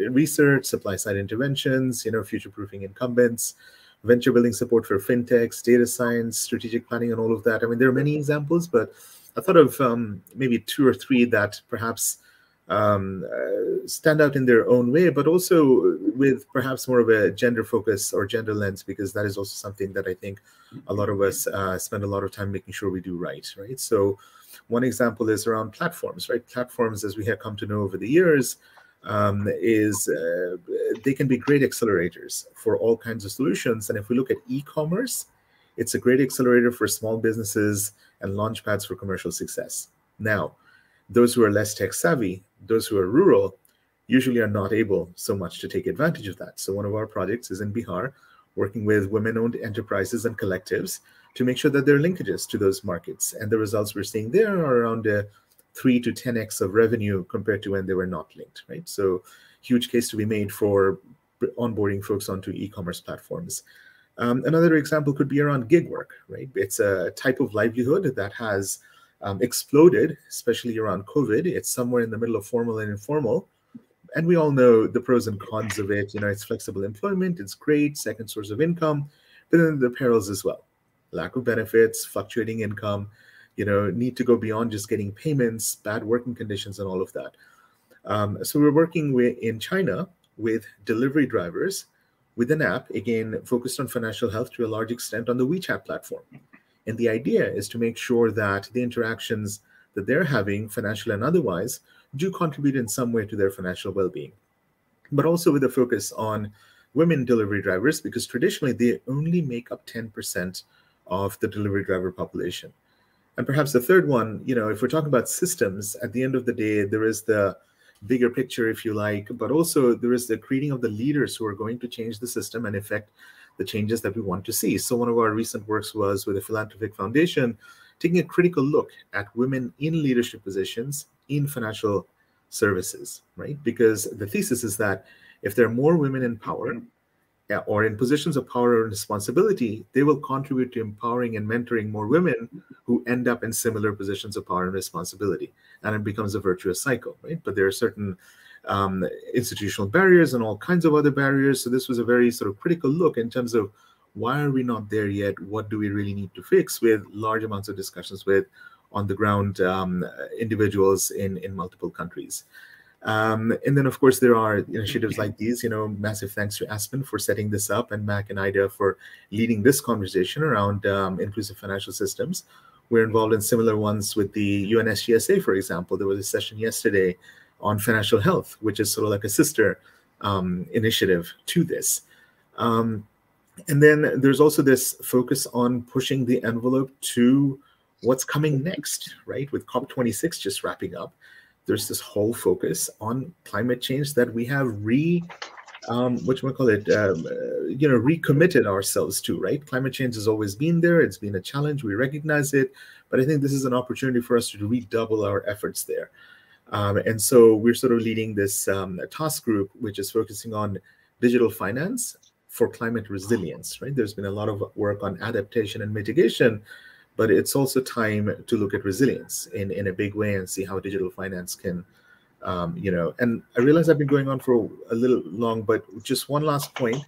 research, supply side interventions, you know, future proofing incumbents, venture building support for fintechs, data science, strategic planning, and all of that. I mean, there are many examples, but I thought of um, maybe two or three that perhaps um, uh, stand out in their own way, but also with perhaps more of a gender focus or gender lens, because that is also something that I think a lot of us uh, spend a lot of time making sure we do right, right? So, one example is around platforms, right? Platforms, as we have come to know over the years, um, is uh, they can be great accelerators for all kinds of solutions. And if we look at e-commerce, it's a great accelerator for small businesses and launchpads for commercial success. Now, those who are less tech savvy, those who are rural, usually are not able so much to take advantage of that. So one of our projects is in Bihar, working with women-owned enterprises and collectives to make sure that there are linkages to those markets. And the results we're seeing there are around a three to 10x of revenue compared to when they were not linked, right? So huge case to be made for onboarding folks onto e-commerce platforms. Um, another example could be around gig work, right? It's a type of livelihood that has um, exploded, especially around COVID. It's somewhere in the middle of formal and informal. And we all know the pros and cons of it. You know, it's flexible employment, it's great, second source of income, but then the perils as well. Lack of benefits, fluctuating income, you know, need to go beyond just getting payments, bad working conditions, and all of that. Um, so we're working with, in China with delivery drivers with an app, again, focused on financial health to a large extent on the WeChat platform. And the idea is to make sure that the interactions that they're having, financial and otherwise, do contribute in some way to their financial well being. But also with a focus on women delivery drivers, because traditionally they only make up 10% of the delivery driver population. And perhaps the third one, you know, if we're talking about systems, at the end of the day, there is the bigger picture, if you like, but also there is the creating of the leaders who are going to change the system and affect the changes that we want to see. So one of our recent works was with a philanthropic foundation, taking a critical look at women in leadership positions in financial services, right? Because the thesis is that if there are more women in power or in positions of power and responsibility, they will contribute to empowering and mentoring more women who end up in similar positions of power and responsibility. And it becomes a virtuous cycle, right? But there are certain um, institutional barriers and all kinds of other barriers. So this was a very sort of critical look in terms of why are we not there yet? What do we really need to fix? With large amounts of discussions with on the ground um, individuals in in multiple countries. Um, and then, of course, there are initiatives like these. You know, massive thanks to Aspen for setting this up, and Mac and Ida for leading this conversation around um, inclusive financial systems. We're involved in similar ones with the UNSGSA, for example. There was a session yesterday on financial health, which is sort of like a sister um, initiative to this. Um, and then there's also this focus on pushing the envelope to what's coming next, right? With COP26 just wrapping up, there's this whole focus on climate change that we have re, um, what you call it, um, uh, you know, recommitted ourselves to, right? Climate change has always been there. It's been a challenge. We recognize it, but I think this is an opportunity for us to redouble our efforts there. Um, and so we're sort of leading this um, task group, which is focusing on digital finance for climate resilience, right? There's been a lot of work on adaptation and mitigation, but it's also time to look at resilience in, in a big way and see how digital finance can, um, you know, and I realize I've been going on for a little long, but just one last point.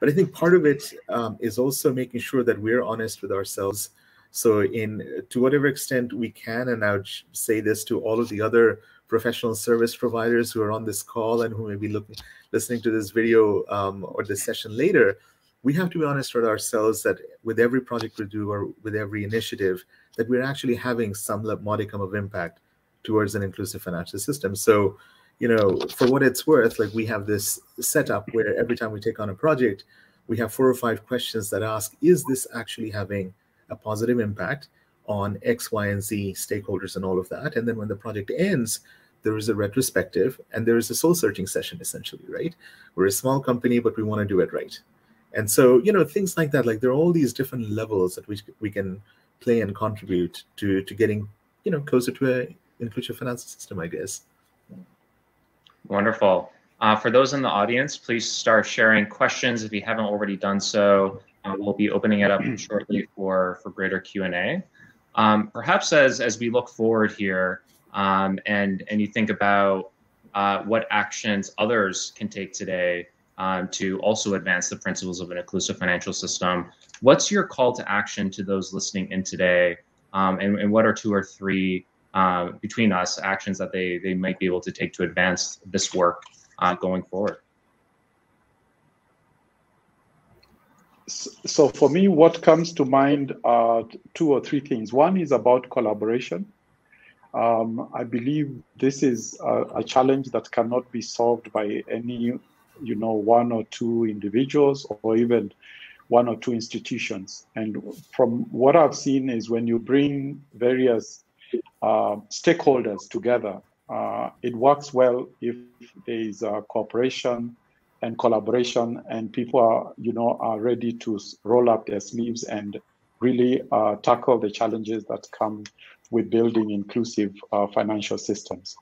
But I think part of it um, is also making sure that we're honest with ourselves. So in to whatever extent we can, and I would say this to all of the other professional service providers who are on this call and who may be looking, listening to this video um, or this session later, we have to be honest with ourselves that with every project we do or with every initiative, that we're actually having some modicum of impact towards an inclusive financial system. So, you know, for what it's worth, like we have this setup where every time we take on a project, we have four or five questions that ask, is this actually having a positive impact? on X, Y, and Z stakeholders and all of that. And then when the project ends, there is a retrospective and there is a soul searching session essentially, right? We're a small company, but we want to do it right. And so, you know, things like that, like there are all these different levels that we, we can play and contribute to, to getting, you know, closer to a inclusive financial system, I guess. Wonderful. Uh, for those in the audience, please start sharing questions if you haven't already done so. Uh, we'll be opening it up (clears throat) shortly for, for greater Q&A. Um, perhaps as, as we look forward here um, and, and you think about uh, what actions others can take today um, to also advance the principles of an inclusive financial system, what's your call to action to those listening in today? Um, and, and what are two or three uh, between us actions that they, they might be able to take to advance this work uh, going forward? so for me, what comes to mind are two or three things. One is about collaboration. Um, I believe this is a, a, challenge that cannot be solved by any, you know, one or two individuals or even one or two institutions. And from what I've seen is when you bring various uh, stakeholders together, uh, it works well if there is a cooperation and collaboration and people are, you know, are ready to roll up their sleeves and really uh, tackle the challenges that come with building inclusive uh, financial systems.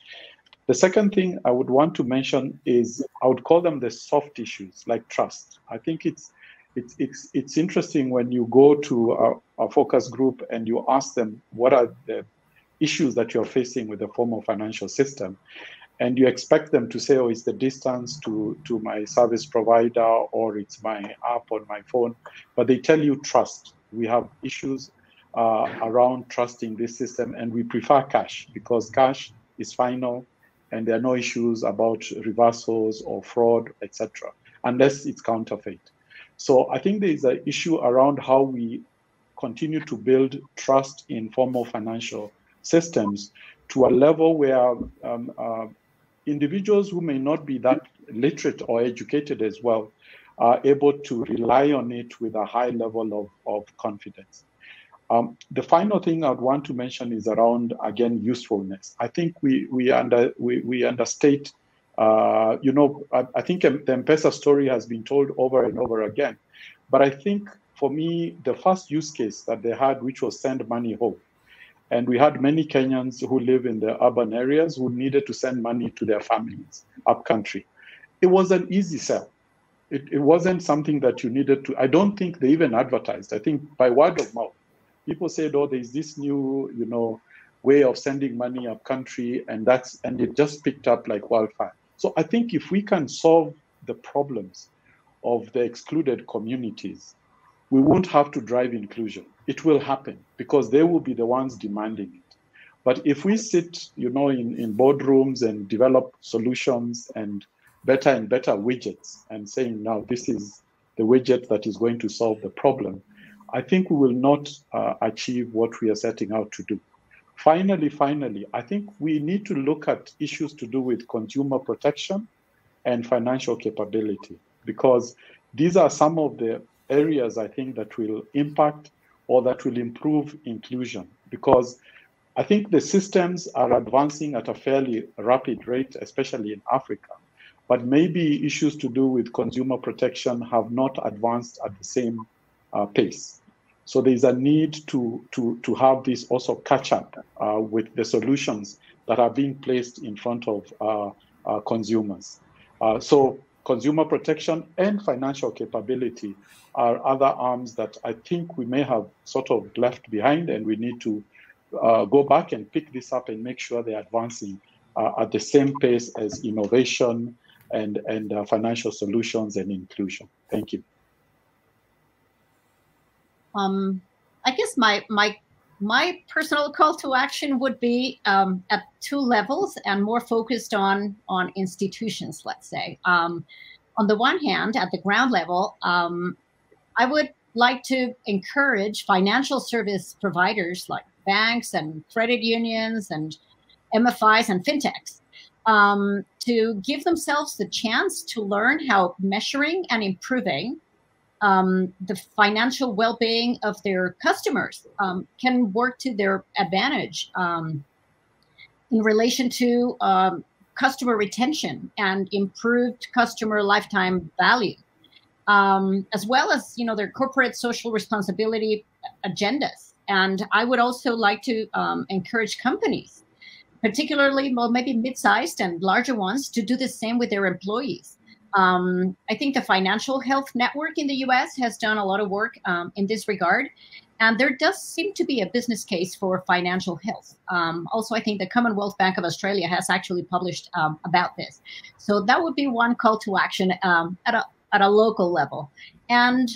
The second thing I would want to mention is I would call them the soft issues like trust. I think it's it's it's it's interesting when you go to a, a focus group and you ask them what are the issues that you're facing with the formal financial system? And you expect them to say oh it's the distance to to my service provider or it's my app on my phone. But they tell you trust. We have issues uh, around trusting this system and we prefer cash because cash is final and there are no issues about reversals or fraud etc unless it's counterfeit so I think there is an issue around how we continue to build trust in formal financial systems to a level where um, uh, individuals who may not be that literate or educated as well are able to rely on it with a high level of, of confidence. Um, the final thing I'd want to mention is around again usefulness. I think we we under we, we understate uh, you know, I, I, think the M-Pesa story has been told over and over again. But I think for me, the first use case that they had, which was send money home, and we had many Kenyans who live in the urban areas who needed to send money to their families up country. It was an easy sell. It, it wasn't something that you needed to. I don't think they even advertised. I think by word of mouth, people said, "Oh, there's this new, you know, way of sending money up country," and that's and it just picked up like wildfire. So I think if we can solve the problems of the excluded communities, we won't have to drive inclusion. It will happen because they will be the ones demanding it. But if we sit, you know, in, in boardrooms and develop solutions and better and better widgets and saying, now this is the widget that is going to solve the problem, I think we will not uh, achieve what we are setting out to do. Finally, finally, I think we need to look at issues to do with consumer protection and financial capability because these are some of the areas I think that will impact or that will improve inclusion because I think the systems are advancing at a fairly rapid rate, especially in Africa. But maybe issues to do with consumer protection have not advanced at the same uh, pace. So there's a need to, to, to have this also catch up uh, with the solutions that are being placed in front of uh, uh, consumers. Uh, so consumer protection and financial capability are other arms that I think we may have sort of left behind and we need to uh, go back and pick this up and make sure they're advancing uh, at the same pace as innovation and, and financial solutions and inclusion. Thank you. Um, I guess my my my personal call to action would be um, at two levels and more focused on on institutions. Let's say, um, on the one hand, at the ground level, um, I would like to encourage financial service providers like banks and credit unions and MFIs and fintechs um, to give themselves the chance to learn how measuring and improving um, the financial well-being of their customers um, can work to their advantage um, in relation to um, customer retention and improved customer lifetime value, um, as well as you know their corporate social responsibility agendas. And I would also like to um, encourage companies, particularly well maybe mid-sized and larger ones, to do the same with their employees. Um, I think the Financial Health Network in the US has done a lot of work um, in this regard. And there does seem to be a business case for financial health. Um, also, I think the Commonwealth Bank of Australia has actually published um, about this. So that would be one call to action um, at, a, at a local level. And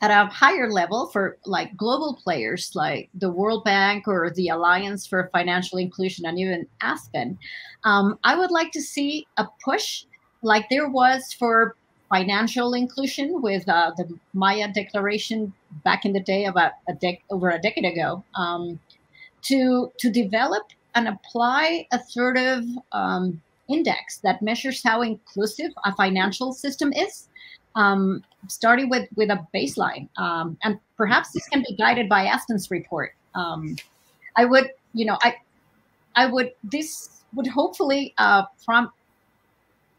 at a higher level for like global players like the World Bank or the Alliance for Financial Inclusion and even Aspen, um, I would like to see a push like there was for financial inclusion with uh, the Maya Declaration back in the day, about a dec- over a decade ago, um, to to develop and apply a sort of um, index that measures how inclusive a financial system is, um, starting with, with a baseline. Um, and perhaps this can be guided by Aspen's report. Um, I would, you know, I, I would, this would hopefully uh, prompt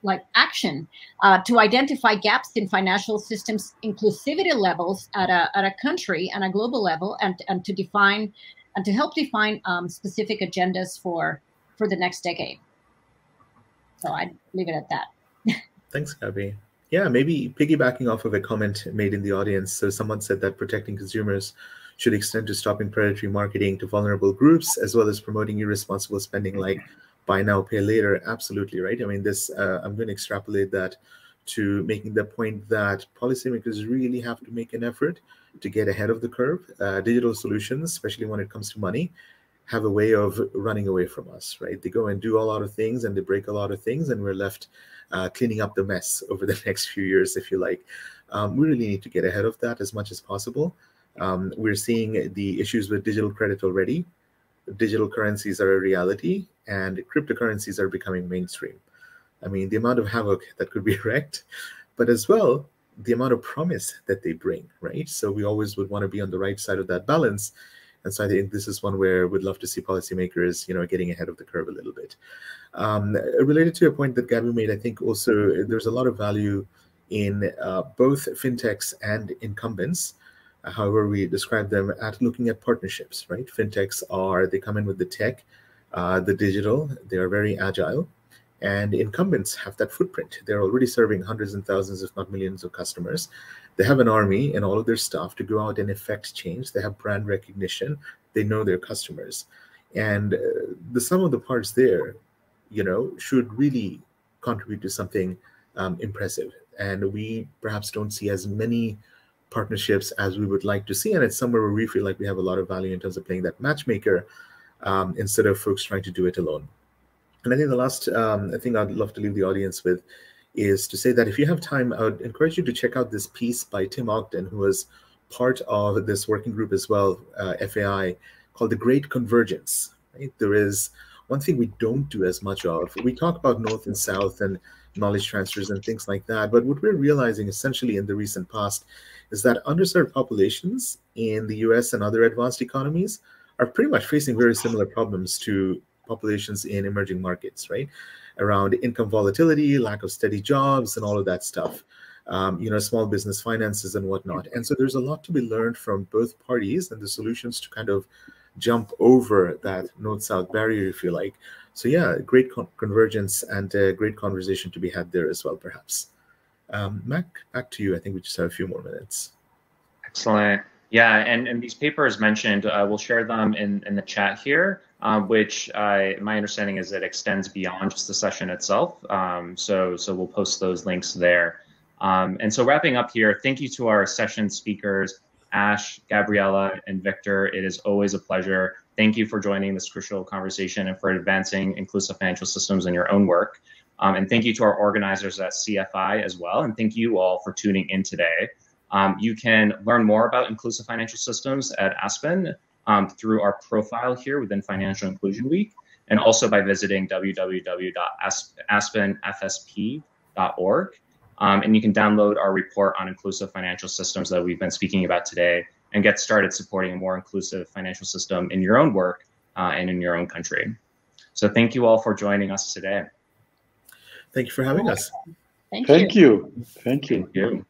like action uh, to identify gaps in financial systems inclusivity levels at a, at a country and a global level and, and to define and to help define um, specific agendas for for the next decade. So i'd leave it at that. (laughs) Thanks gabby. Yeah maybe piggybacking off of a comment made in the audience. So someone said that protecting consumers should extend to stopping predatory marketing to vulnerable groups as well as promoting irresponsible spending like buy now, pay later. Absolutely right. I mean, this uh, I'm going to extrapolate that to making the point that policymakers really have to make an effort to get ahead of the curve. Uh, digital solutions, especially when it comes to money, have a way of running away from us, right? They go and do a lot of things and they break a lot of things, and we're left uh, cleaning up the mess (laughs) over the next few years, if you like. Um, we really need to get ahead of that as much as possible. Um, we're seeing the issues with digital credit already digital currencies are a reality and cryptocurrencies are becoming mainstream. I mean, the amount of havoc that could be (laughs) wreaked, but as well, the amount of promise that they bring, right? So we always would want to be on the right side of that balance. And so I think this is one where we'd love to see policymakers, you know, getting ahead of the curve a little bit. Um, related to a point that Gabby made, I think also there's a lot of value in uh, both fintechs and incumbents however we describe them at looking at partnerships right? Fintechs are they come in with the tech uh, the digital they are very agile and incumbents have that footprint. They're already serving hundreds and thousands if not millions of customers. They have an army and all of their staff to go out and effect change. They have brand recognition. They know their customers. And uh, the sum of the parts there you know should really contribute to something um, impressive. And we perhaps don't see as many partnerships as we would like to see. And it's somewhere where we feel like we have a lot of value in terms of playing that matchmaker um, instead of folks trying to do it alone. And I think the last um, thing I'd love to leave the audience with is to say that if you have time, I would encourage you to check out this piece by Tim Ogden, who was part of this working group as well, uh, FAI, called The Great Convergence. Right? There is one thing we don't do as much of. We talk about North and South and knowledge transfers and things like that. But what we're realizing essentially in the recent past is that underserved populations in the US and other advanced economies are pretty much facing very similar problems to populations in emerging markets, right? Around income volatility, lack of steady jobs, and all of that stuff. Um, you know, small business finances and whatnot. And so there's a lot to be learned from both parties and the solutions to kind of jump over that north south barrier, if you like. So, yeah, great con- convergence and a great conversation to be had there as well, perhaps. Um, Mac, back to you. I think we just have a few more minutes. Excellent. Yeah, and, and these papers mentioned, uh, we'll share them in, in the chat here, um, which uh, my understanding is it extends beyond just the session itself. Um, so, so we'll post those links there. Um, and so wrapping up here, thank you to our session speakers, Ash, Gabriela, and Victor. It is always a pleasure. Thank you for joining this crucial conversation and for advancing inclusive financial systems in your own work. Um, and thank you to our organizers at CFI as well. And thank you all for tuning in today. Um, you can learn more about inclusive financial systems at Aspen um, through our profile here within Financial Inclusion Week, and also by visiting www.aspenfsp.org. Um, and you can download our report on inclusive financial systems that we've been speaking about today and get started supporting a more inclusive financial system in your own work uh, and in your own country. So thank you all for joining us today. Thank you for having us. Thank, Thank you. you. Thank you. Thank you.